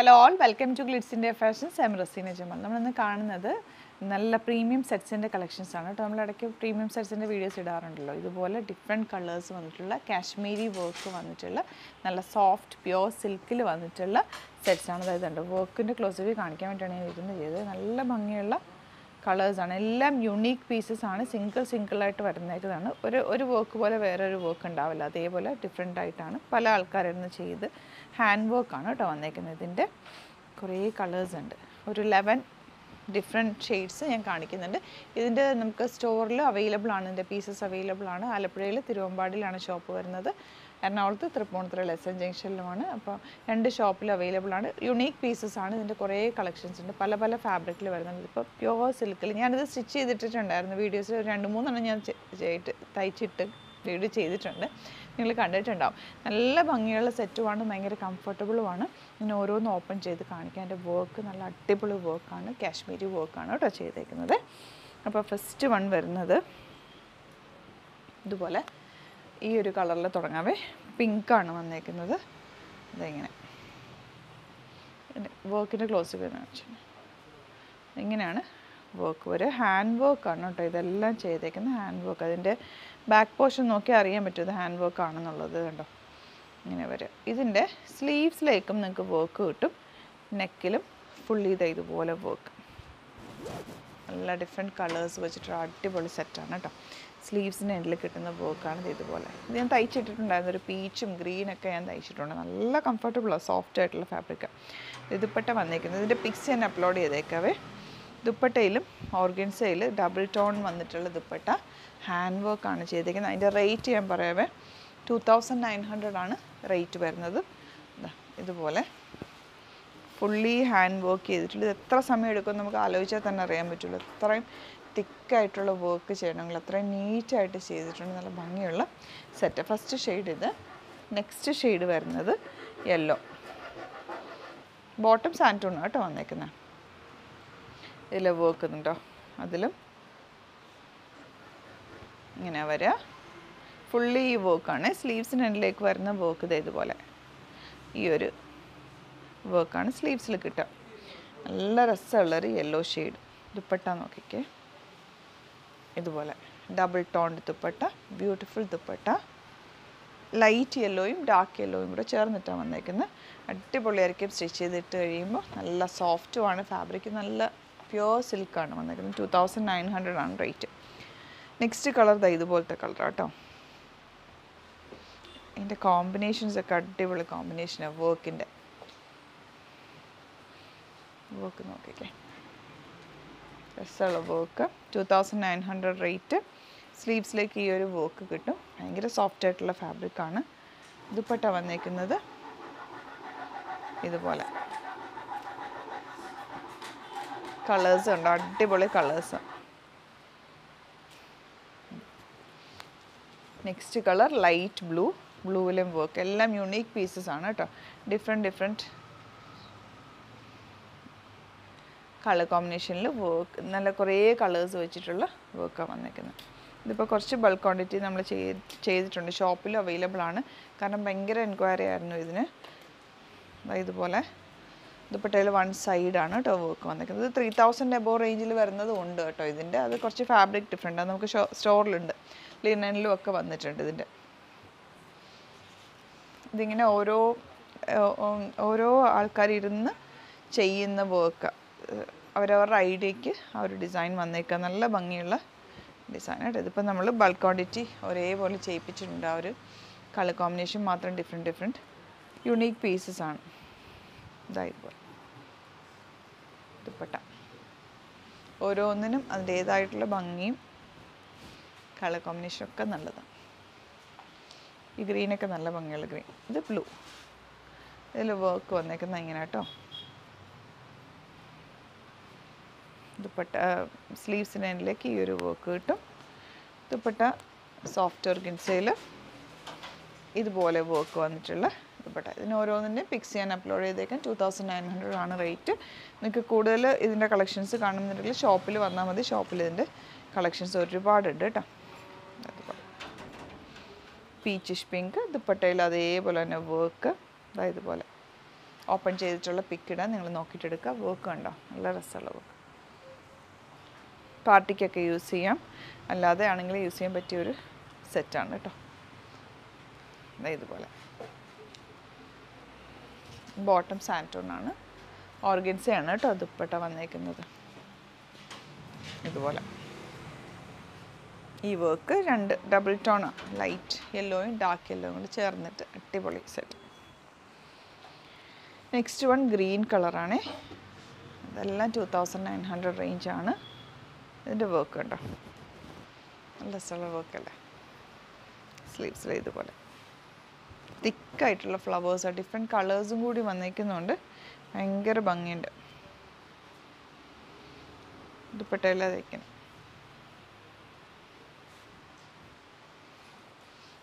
Hello all welcome to ഗ്ലിറ്റ്സിന്റെ fashions M Raseena Jamal നമ്മളിന്ന് കാണുന്നത് നല്ല പ്രീമിയം സെറ്റ്സിന്റെ കളക്ഷൻസ് ആണ്. കേട്ടോ നമ്മളിടയ്ക്ക് പ്രീമിയം സെറ്റ്സിന്റെ വീഡിയോസ് ഇടാറുണ്ടല്ലോ. ഇതുപോലെ ഡിഫറെന്റ് കളേഴ്സ് വന്നിട്ടുള്ള കാശ്മീരി വർക്ക് വന്നിട്ടുള്ള നല്ല സോഫ്റ്റ് പ്യുവർ സിൽക്കിൽ വന്നിട്ടുള്ള സെറ്റ്സ് ആണ്. അതായത് ഉണ്ട് വർക്കിന്റെ ക്ലോസ് വ്യൂ കാണിക്കാൻ വേണ്ടിയാണ് ഞാൻ ഇരുന്ന് ചെയ്തത്. നല്ല ഭംഗിയുള്ള കളേഴ്സാണ്. എല്ലാം യുണീക്ക് പീസസ് ആണ്. സിംഗിൾ സിംഗിളായിട്ട് വരുന്നതാണ് ഒരു ഒരു വർക്ക് പോലെ വേറൊരു വർക്ക് ഉണ്ടാവില്ല. അതേപോലെ ഡിഫറെന്റ് ആയിട്ടാണ് പല ആൾക്കാരിന്ന് ചെയ്ത് ഹാൻഡ് വർക്കാണ് കേട്ടോ വന്നേക്കുന്നത്. ഇതിന്റെ കുറേ കളേഴ്സ് ഉണ്ട്. ഒരു ലെവൻ ഡിഫറെന്റ് ഷെയ്ഡ്സ് ഞാൻ കാണിക്കുന്നുണ്ട്. ഇതിന്റെ നമുക്ക് സ്റ്റോറിൽ അവൈലബിൾ ആണ്. ഇതിന്റെ പീസസ് അവൈലബിൾ ആണ്. ആലപ്പുഴയിൽ തിരുവമ്പാടിയിലാണ് ഷോപ്പ് വരുന്നത്. എറണാകുളത്ത് തൃപ്പൂണിത്തുറ ലെസൺ ജംഗ്ഷനിലുമാണ്. അപ്പോൾ രണ്ട് ഷോപ്പിൽ അവൈലബിൾ ആണ്. യുണീക്ക് പീസസ് ആണ് ഇതിന്റെ കുറേ കളക്ഷൻസ് ഉണ്ട്. പല പല ഫാബ്രിക്കിൽ വരുന്നുണ്ട്. ഇപ്പോൾ പ്യുവർ സിൽക്കിൽ ഞാനിത് സ്റ്റിച്ച് ചെയ്തിട്ടുണ്ടായിരുന്നു വീഡിയോസ് രണ്ട് മൂന്നെണ്ണം ഞാൻ ചെയ്തിട്ട് തയ്ച്ചിട്ട് വീഡിയോ ചെയ്തിട്ടുണ്ട്. നിങ്ങൾ കണ്ടിട്ടുണ്ടാവും. നല്ല ഭംഗിയുള്ള സെറ്റുമാണ് ഭയങ്കര കംഫർട്ടബിളുമാണ് ഇങ്ങനെ ഓരോന്ന് ഓപ്പൺ ചെയ്ത് കാണിക്കാം. എന്റെ വർക്ക് നല്ല അടിപൊളി വർക്കാണ് കാശ്മീരി വർക്കാണ് കേട്ടോ ചെയ്തേക്കുന്നത്. അപ്പോൾ ഫസ്റ്റ് വൺ വരുന്നത് ഇതുപോലെ ഈ ഒരു കളറിൽ തുടങ്ങാവേ. പിങ്കാണ് വന്നേക്കുന്നത്. ഇതെങ്ങനെ? വർക്കിന്റെ ക്ലോസ് കാണിച്ചു. ഇങ്ങനെയാണ് വർക്ക് വരെ ഹാൻഡ് വർക്കാണ് കേട്ടോ. ഇതെല്ലാം ചെയ്തേക്കുന്നത് ഹാൻഡ് വർക്ക് അതിന്റെ ബാക്ക് പോർഷൻ നോക്കി അറിയാൻ പറ്റും ഇത് ഹാൻഡ് വർക്ക് ആണെന്നുള്ളത് കണ്ടോ. ഇങ്ങനെ വരെ. ഇതിന്റെ സ്ലീവ്സിലേക്കും നിങ്ങൾക്ക് വർക്ക് കിട്ടും. നെക്കിലും ഫുള്ളി ഇത് ഇതുപോലെ വർക്ക് നല്ല ഡിഫറെന്റ് കളേഴ്സ് വെച്ചിട്ട് അടിപൊളി സെറ്റാണ് കേട്ടോ. സ്ലീവ്സിന്റെ എൻഡിൽ കിട്ടുന്ന വർക്കാണ് ഇത് ഇതുപോലെ. ഇത് ഞാൻ തയ്ച്ചിട്ടിട്ടുണ്ടായിരുന്നു. ഒരു പീച്ചും ഗ്രീനൊക്കെ ഞാൻ തയ്ച്ചിട്ടുണ്ട്. നല്ല കംഫർട്ടബിളാണ് സോഫ്റ്റ് ആയിട്ടുള്ള ഫാബ്രിക്ക ദുപ്പട്ട വന്നേക്കുന്നത്. ഇതിന്റെ പിക്സ് ഞാൻ അപ്ലോഡ് ചെയ്തേക്കാവേ. ദുപ്പട്ടയിലും ഓർഗൻസയിൽ ഡബിൾ ടോൺ വന്നിട്ടുള്ള ദുപ്പട്ട ഹാൻഡ് വർക്കാണ് ചെയ്തേക്കുന്നത്. അതിന്റെ റേറ്റ് ഞാൻ പറയാവേ. ടു തൗസൻഡ് നയൻ ഹൺഡ്രഡ് ആണ് റേറ്റ് വരുന്നത്. ഇതുപോലെ. ഫുള്ളി ഹാൻഡ് വർക്ക് ചെയ്തിട്ടുള്ളത് എത്ര സമയം എടുക്കും നമുക്ക് ആലോചിച്ചാൽ തന്നെ അറിയാൻ പറ്റുള്ളൂ. അത്രയും തിക്കായിട്ടുള്ള വർക്ക് ചെയ്യണമെങ്കിൽ അത്രയും നീറ്റായിട്ട് ചെയ്തിട്ടുണ്ട്. നല്ല ഭംഗിയുള്ള സെറ്റ് ഫസ്റ്റ് ഷെയ്ഡ് ഇത്. നെക്സ്റ്റ് ഷെയ്ഡ് വരുന്നത് യെല്ലോ ബോട്ടം സാന്റൂണ് കേട്ടോ വന്നേക്കുന്നത് ഇതിൽ വർക്ക് ഉണ്ടോ അതിലും ഇങ്ങനെ വരിക ഫുള്ളി ഈ വർക്കാണ് സ്ലീവ്സിന് എൻഡിലേക്ക് വരുന്ന വർക്ക് ഇതേതുപോലെ ഈ ഒരു വർക്കാണ് സ്ലീവ്സിൽ കിട്ടുക. നല്ല രസമുള്ളൊരു യെല്ലോ ഷെയ്ഡ് ദുപ്പട്ട നോക്കിക്കേ. ഇതുപോലെ. Double toned dupatta beautiful dupatta. Light യെല്ലോയും ഡാർക്ക് യെല്ലോയും കൂടെ ചേർന്നിട്ടാണ് വന്നേക്കുന്നത് അടിപൊളിയായിരിക്കും സ്റ്റിച്ച് ചെയ്തിട്ട് കഴിയുമ്പോൾ നല്ല സോഫ്റ്റുമാണ് ഫാബ്രിക് നല്ല പ്യുവർ സിൽക്കാണ് വന്നേക്കുന്നത് ടു തൗസൻഡ് നയൻ ഹൺഡ്രഡ് ആണ് റേറ്റ് നെക്സ്റ്റ് കളർ ദാ ഇതുപോലത്തെ കളർ കേട്ടോ ഇതിന്റെ കോമ്പിനേഷൻസ് ഒക്കെ അടിപൊളി കോമ്പിനേഷനാണ് വർക്കിന്റെ വർക്ക് നോക്കിക്കേ. രസമുള്ള work two thousand nine hundred rate സ്ലീവ്സിലേക്ക് ഈ ഒരു വർക്ക് കിട്ടും. ഭയങ്കര സോഫ്റ്റ് ആയിട്ടുള്ള ഫാബ്രിക്കാണ് ദുപ്പട്ട വന്നേക്കുന്നത് ഇതുപോലെ. കളേഴ്സ് ഉണ്ട്. അടിപൊളി colours next colour light blue ബ്ലൂവിലും work എല്ലാം യുണീക്ക് പീസസ് ആണ് കേട്ടോ. ഡിഫറെന്റ് ഡിഫറെന്റ് കളർ കോമ്പിനേഷനിൽ വർക്ക് നല്ല കുറേ കളേഴ്സ് വെച്ചിട്ടുള്ള വർക്കാണ് വന്നിരിക്കുന്നത് ഇതിപ്പോൾ കുറച്ച് ബൾക്ക് ക്വാണ്ടിറ്റി നമ്മൾ ചെയ്തിട്ടുണ്ട്. ഷോപ്പിലും അവൈലബിൾ ആണ്. കാരണം ഭയങ്കര എൻക്വയറി ആയിരുന്നു ഇതിന്. ഇതുപോലെ. ദുപ്പട്ടയിൽ വൺ സൈഡാണ് കേട്ടോ വർക്ക് വന്നിരിക്കുന്നത് ഇത് ത്രീ തൗസൻഡ് എബോ റേഞ്ചിൽ വരുന്നത് ഉണ്ട് കേട്ടോ ഇതിന്റെ അത് കുറച്ച് ഫാബ്രിക് ഡിഫറെന്റ് നമുക്ക് ഷോ സ്റ്റോറിലുണ്ട്. ലിനനിലും ഒക്കെ വന്നിട്ടുണ്ട് ഇതിന്റെ ഇതിങ്ങനെ ഓരോ ഓരോ ആൾക്കാരിരുന്ന് ചെയ്യുന്ന വർക്ക് അവരവരുടെ ഐഡിയക്ക് ആ ഒരു ഡിസൈൻ വന്നേക്കുക നല്ല ഭംഗിയുള്ള ഡിസൈനായിട്ട് ഇതിപ്പോൾ നമ്മൾ ബൾക്ക് ക്വാണ്ടിറ്റി ഒരേപോലെ ചെയ്യിപ്പിച്ചിട്ടുണ്ട്. ആ ഒരു കളർ കോമ്പിനേഷൻ മാത്രം ഡിഫറെന്റ് ഡിഫറെന്റ് യുണീക്ക് പീസസ് ആണ്. ഇതായിപ്പോൾ ദുപ്പട്ട. ഓരോന്നിനും അതിന്റേതായിട്ടുള്ള ഭംഗിയും കളർ കോമ്പിനേഷൻ ഒക്കെ നല്ലതാണ്. ഈ ഗ്രീനൊക്കെ നല്ല ഭംഗിയുള്ള ഗ്രീൻ ഇത് ബ്ലൂ ഇതിൽ വർക്ക് വന്നേക്കുന്നത് ഇങ്ങനെ കേട്ടോ. ദുപ്പട്ട സ്ലീവ്സിന്റെ എൻഡിലേക്ക് ഈ ഒരു വർക്ക് കിട്ടും. ദുപ്പട്ട സോഫ്റ്റ് ഓർഗിൻസയിൽ ഇതുപോലെ വർക്ക് വന്നിട്ടുള്ള ദുപ്പട്ട. ഇതിന് ഓരോന്നിന്റെയും പിക്സ് ചെയ്യാൻ അപ്ലോഡ് ചെയ്തേക്കാം ടു തൗസൻഡ് നയൻ ഹൺഡ്രഡ് ആണ് റേറ്റ് നിങ്ങൾക്ക് കൂടുതൽ ഇതിന്റെ കളക്ഷൻസ് കാണുന്നുണ്ടെങ്കിൽ ഷോപ്പിൽ വന്നാൽ മതി. ഷോപ്പിൽ ഇതിന്റെ കളക്ഷൻസ് ഒരുപാടുണ്ട് കേട്ടോ. പീച്ചിഷ് പിങ്ക് ദുപ്പട്ടയിൽ അതേപോലെ തന്നെ വർക്ക് അതായത് പോലെ ഓപ്പൺ ചെയ്തിട്ടുള്ള പിക്കിടാൻ നിങ്ങൾ നോക്കിയിട്ടെടുക്കുക വർക്ക് ഉണ്ടോ നല്ല രസമുള്ള വർക്ക് പാർട്ടിക്കൊക്കെ യൂസ് ചെയ്യാം. അല്ലാതെ ആണെങ്കിൽ യൂസ് ചെയ്യാൻ പറ്റിയൊരു സെറ്റാണ് കേട്ടോ. ഇതുപോലെ. ബോട്ടം സാന്റോണാണ് ഓർഗൻസയാണ് കേട്ടോ ദുപ്പട്ട വന്നേക്കുന്നത്. ഇതുപോലെ. ഈ വർക്ക് രണ്ട് ഡബിൾ ടോണാണ് ലൈറ്റ് യെല്ലോയും ഡാർക്ക് യെല്ലോയും കൂടി ചേർന്നിട്ട് അടിപൊളി സെറ്റ് നെക്സ്റ്റ് വൺ ഗ്രീൻ കളറാണേ ഇതെല്ലാം ടു തൗസൻഡ് നയൻ ഹൺഡ്രഡ് റേഞ്ചാണ് ഇതിന്റെ വർക്ക് ഉണ്ടോ നല്ല രസമുള്ള വർക്കല്ലേ സ്ലീവ്സിൽ ഇതുപോലെ. തിക്കായിട്ടുള്ള ഫ്ലവേഴ്സ് ഡിഫറെന്റ് കളേഴ്സും കൂടി വന്നിരിക്കുന്നുണ്ട് ഭയങ്കര ഭംഗിയുണ്ട്. ദുപ്പട്ടയില്ല തയ്ക്കണം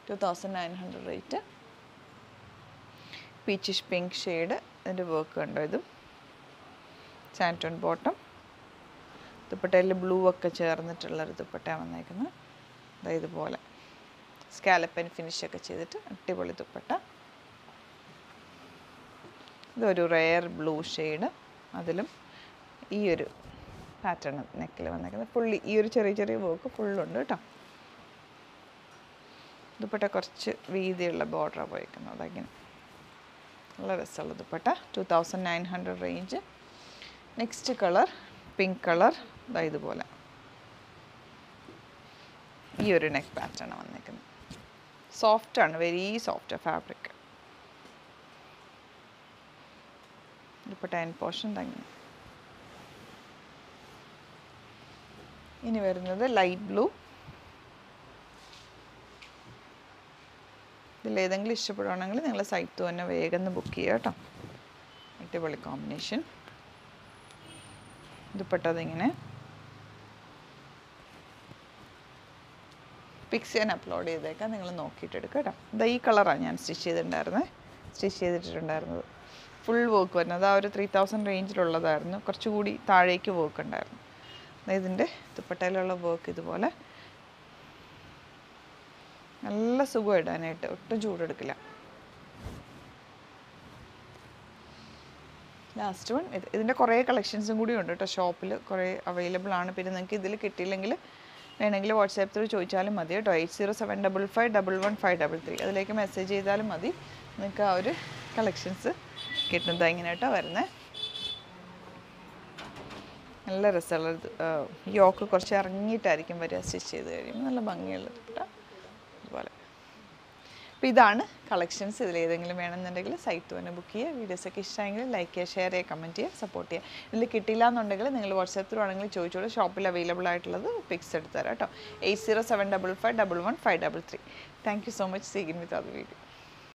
two thousand nine hundred rate peachish pink shade അതിന്റെ വർക്ക് ഉണ്ടോ ഇതും? സാന്റോൺ ബോട്ടം ദുപ്പട്ടയിൽ ബ്ലൂ ഒക്കെ ചേർന്നിട്ടുള്ളൊരു ദുപ്പട്ടയാണ് വന്നേക്കുന്നത്. അതായത് ഇതുപോലെ സ്കാലപ്പൻ ഫിനിഷ് ഒക്കെ ചെയ്തിട്ട് അടിപൊളി ദുപ്പട്ട. ഇതൊരു റെയർ ബ്ലൂ ഷെയ്ഡ്. അതിലും ഈ ഒരു പാറ്റേൺ നെക്കിൽ വന്നേക്കുന്നത്. ഫുള്ളി ഈ ഒരു ചെറിയ ചെറിയ വർക്ക് ഫുള്ളുണ്ട് കേട്ടോ ദുപ്പട്ട കുറച്ച് വീതിയുള്ള ബോർഡറാണ് പോയിരിക്കുന്നത് അതങ്ങനെ? നല്ല രസമുള്ള dupatta. Two thousand nine hundred range. Next colour pink colour ഇതാ ഇതുപോലെ. ഈ ഒരു നെക്ക് പാറ്റേൺ വന്നിരിക്കുന്നത് സോഫ്റ്റ് ആണ് വെരി സോഫ്റ്റ് ഫാബ്രിക് ഇപ്പോൾ ടെൻ പോർഷൻ തന്നെ ഇനി വരുന്നത് ലൈറ്റ് ബ്ലൂ ഇതിൽ ഏതെങ്കിലും ഇഷ്ടപ്പെടുവാണെങ്കിൽ നിങ്ങൾ സൈറ്റ് തന്നെ വേഗം ബുക്ക് ചെയ്യുക കേട്ടോ. അടിപൊളി കോമ്പിനേഷൻ ദുപ്പട്ട ഇങ്ങനെ പിക്സ് ഞാൻ അപ്ലോഡ് ചെയ്തേക്കാം. നിങ്ങൾ നോക്കിയിട്ടെടുക്കുക കേട്ടോ. ഇതാ ഈ കളറാണ് ഞാൻ സ്റ്റിച്ച് ചെയ്തിട്ടുണ്ടായിരുന്നത് സ്റ്റിച്ച് ചെയ്തിട്ടുണ്ടായിരുന്നത് ഫുൾ വർക്ക് വരുന്നത് ആ ഒരു ത്രീ തൗസൻഡ് റേഞ്ചിലുള്ളതായിരുന്നു കുറച്ചുകൂടി താഴേക്ക് വർക്ക് ഉണ്ടായിരുന്നു. ഇതിന്റെ ദുപ്പട്ടയിലുള്ള വർക്ക് ഇതുപോലെ. നല്ല സുഖം ഇടാനായിട്ട്. ഒട്ടും ചൂടെടുക്കില്ല. ലാസ്റ്റ് വൺ ഇത് ഇതിന്റെ കുറേ കളക്ഷൻസും കൂടി ഉണ്ട് കേട്ടോ ഷോപ്പിൽ കുറേ അവൈലബിൾ ആണ്. പിന്നെ നിങ്ങൾക്ക് ഇതിൽ കിട്ടിയില്ലെങ്കിൽ വേണമെങ്കിൽ വാട്സാപ്പ് ത്രൂ ചോദിച്ചാലും മതി കേട്ടോ eight zero seven double five double one five double three അതിലേക്ക് മെസ്സേജ് ചെയ്താലും മതി. നിങ്ങൾക്ക് ആ ഒരു കളക്ഷൻസ് കിട്ടുന്നത് ഇങ്ങനെ കേട്ടോ വരുന്നത് നല്ല രസമുള്ള യോക്ക് കുറച്ച് ഇറങ്ങിയിട്ടായിരിക്കും വരിക സ്റ്റിച്ച് ചെയ്ത് കഴിയുമ്പോൾ. നല്ല ഭംഗിയുള്ളത് കേട്ടോ അപ്പോൾ ഇതാണ് കളക്ഷൻസ് ഇതിൽ ഏതെങ്കിലും വേണമെന്നുണ്ടെങ്കിൽ സൈറ്റ് തന്നെ ബുക്ക് ചെയ്യുക. വീഡിയോസൊക്കെ ഇഷ്ടമെങ്കിൽ ലൈക്ക് ചെയ്യുക ഷെയർ ചെയ്യുക കമന്റ് ചെയ്യുക സപ്പോർട്ട് ചെയ്യുക. ഇതിൽ കിട്ടില്ല എന്നുണ്ടെങ്കിൽ നിങ്ങൾ വാട്സാപ്പ് ത്രൂ ആണെങ്കിൽ ചോദിച്ചോളൂ. ഷോപ്പിൽ അവൈലബിൾ ആയിട്ടുള്ളത് പിക്സ് എടുത്ത് തരാം കേട്ടോ. Eight zero seven double five double one five double three thank you so much സീഗിൻ with അത് വീഡിയോ